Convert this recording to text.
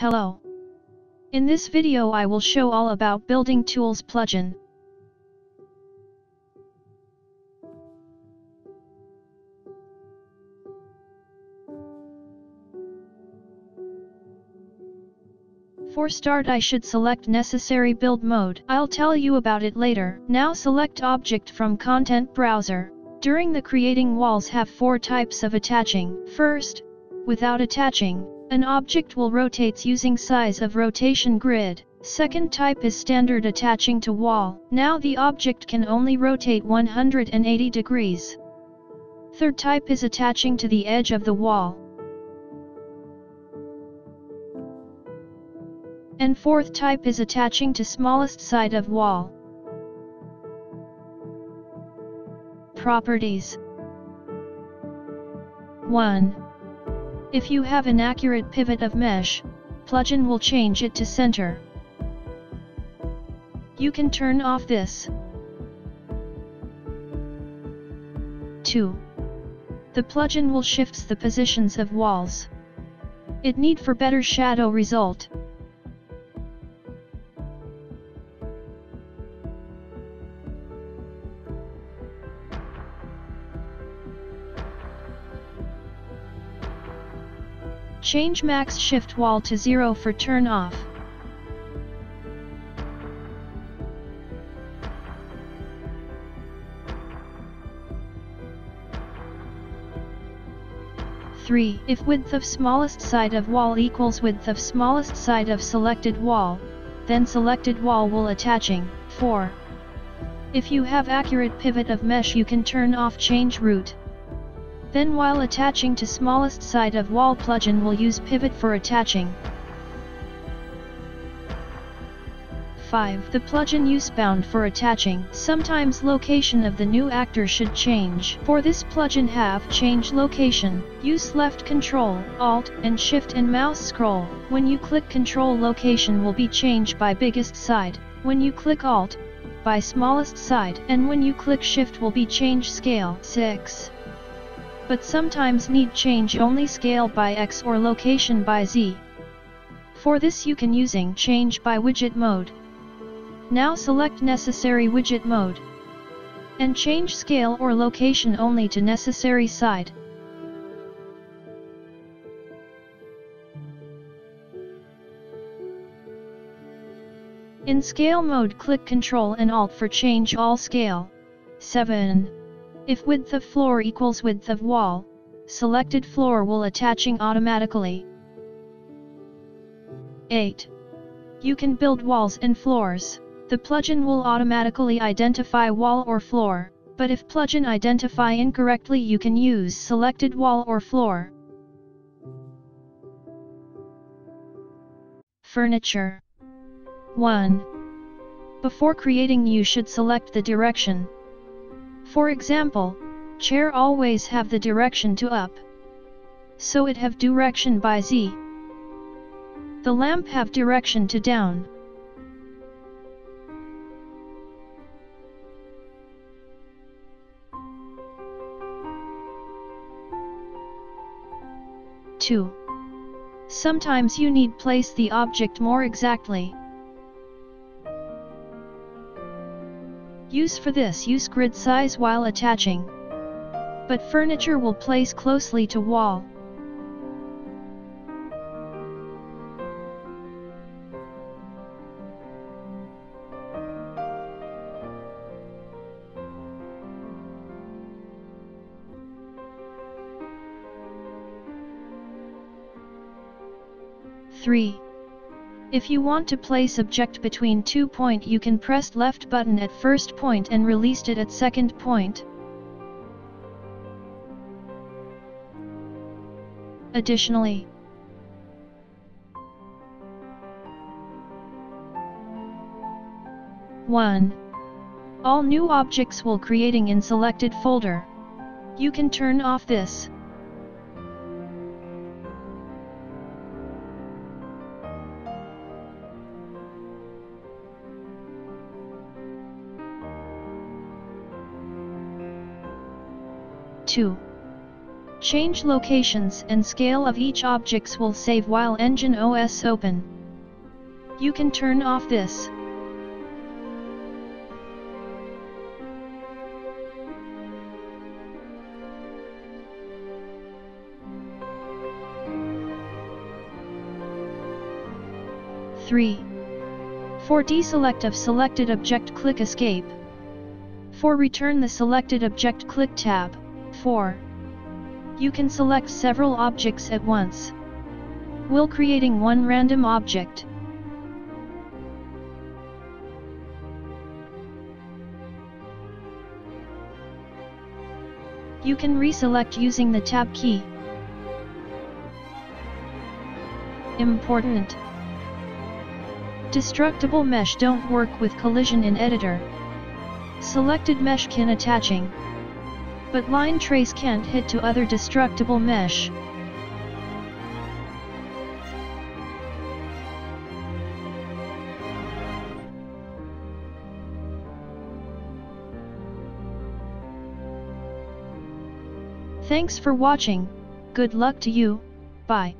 Hello. In this video I will show all about Building Tools plugin. For start I should select necessary build mode. I'll tell you about it later. Now select object from content browser. During the creating walls have four types of attaching. First, without attaching, an object will rotates using size of rotation grid. Second type is standard attaching to wall. Now the object can only rotate 180 degrees. Third type is attaching to the edge of the wall. And fourth type is attaching to smallest side of wall. Properties 1. If you have an accurate pivot of mesh, plugin will change it to center. You can turn off this. 2. The plugin will shifts the positions of walls. It need for better shadow result. Change max shift wall to 0 for turn off. Three. If width of smallest side of wall equals width of smallest side of selected wall, then selected wall will attaching. 4. If you have accurate pivot of mesh you can turn off change route. Then while attaching to smallest side of wall plugin will use pivot for attaching. 5. The plugin use bound for attaching. Sometimes location of the new actor should change. For this plugin have change location. Use left control, alt, and shift and mouse scroll. When you click control location will be changed by biggest side. When you click alt, by smallest side. And when you click shift will be change scale. 6 but sometimes need change only scale by X or location by Z. For this you can using change by widget mode. Now select necessary widget mode. And change scale or location only to necessary side. In scale mode click Ctrl and Alt for change all scale. 7. If width of floor equals width of wall, selected floor will attaching automatically. 8. You can build walls and floors. The plugin will automatically identify wall or floor, but if plugin identify incorrectly you can use selected wall or floor. Furniture 1. Before creating you should select the direction, for example, chair always have the direction to up. So it have direction by Z. The lamp have direction to down. Two. Sometimes you need place the object more exactly. Use for this use grid size while attaching. But furniture will place closely to wall. Three. If you want to place object between two point you can press left button at first point and released it at second point. Additionally, One. All new objects will creating in selected folder. You can turn off this. 2. Change locations and scale of each objects will save while Engine OS open. You can turn off this. Three. For deselect of selected object click Escape. For return the selected object click Tab. 4. You can select several objects at once. Will creating one random object. You can reselect using the Tab key. Important. Destructible mesh don't work with collision in editor. Selected mesh can attaching but line trace can't hit to other destructible mesh. Thanks for watching, good luck to you, bye.